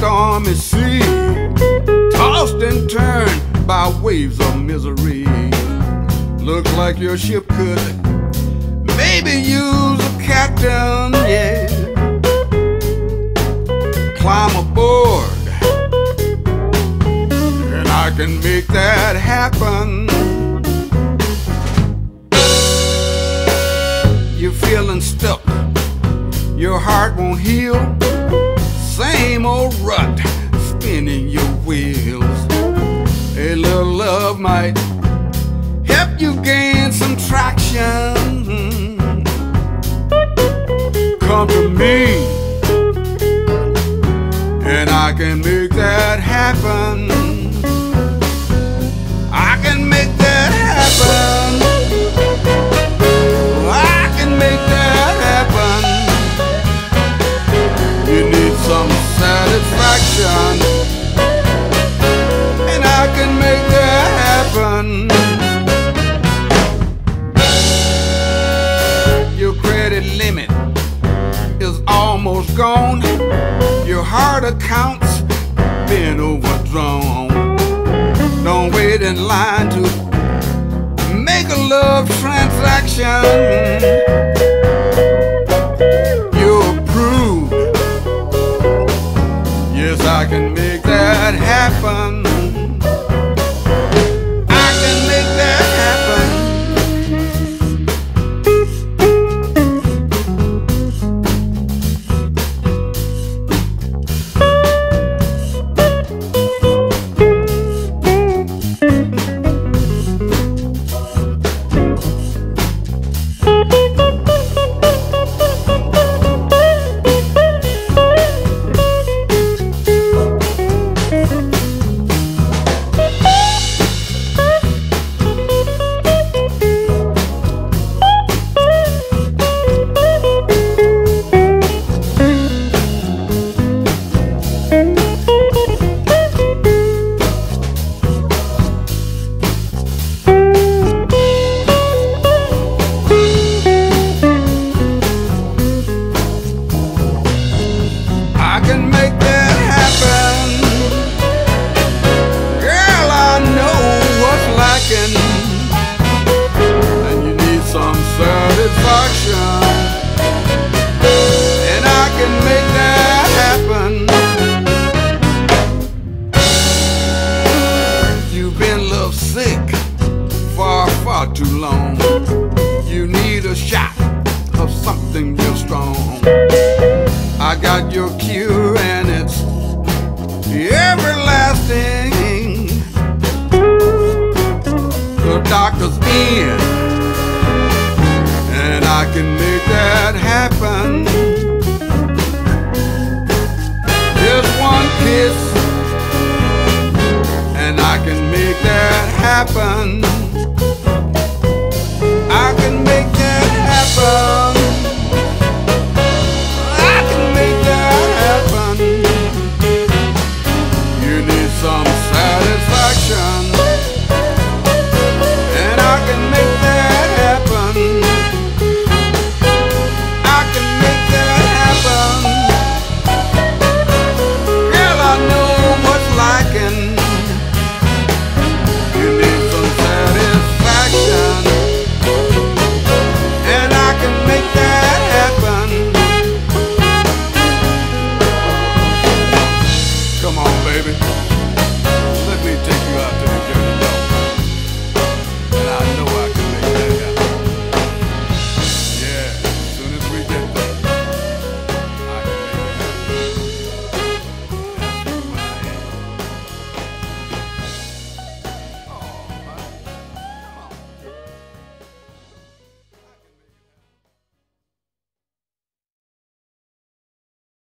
stormy sea, tossed and turned by waves of misery. Look like your ship could maybe use a captain, yeah. Climb aboard, and I can make that happen. You're feeling stuck, your heart won't heal. Same old rut spinning your wheels. A little love might help you gain some traction. Come to me, and I can make that happen. Gone. Your heart account's been overdrawn. Don't wait in line to make a love transaction. A shot of something real strong. I got your cure and it's everlasting. The doctor's in, and I can make that happen. Just one kiss, and I can make that happen.